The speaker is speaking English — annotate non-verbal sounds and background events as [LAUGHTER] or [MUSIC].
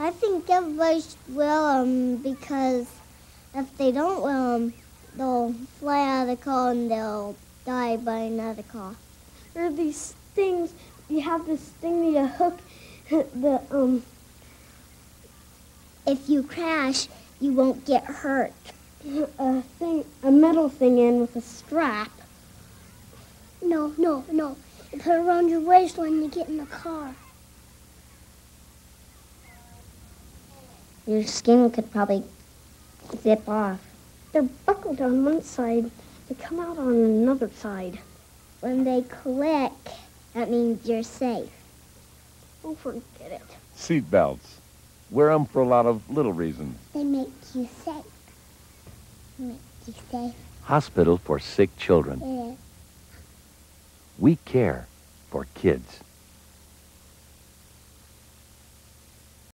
I think everybody should wear them because if they don't wear them, they'll fly out of the car and they'll die by another car. There are these things. You have this thing that you hook [LAUGHS] the um. If you crash, you won't get hurt. [LAUGHS] A thing, a metal thing in with a strap. No, no, no. You put it around your waist when you get in the car. Your skin could probably zip off. They're buckled on one side. They come out on another side. When they click, that means you're safe. Oh, forget it. Seat belts. Wear them for a lot of little reasons. They make you safe. Make you safe. Hospital for Sick Children. Yeah. We care for kids.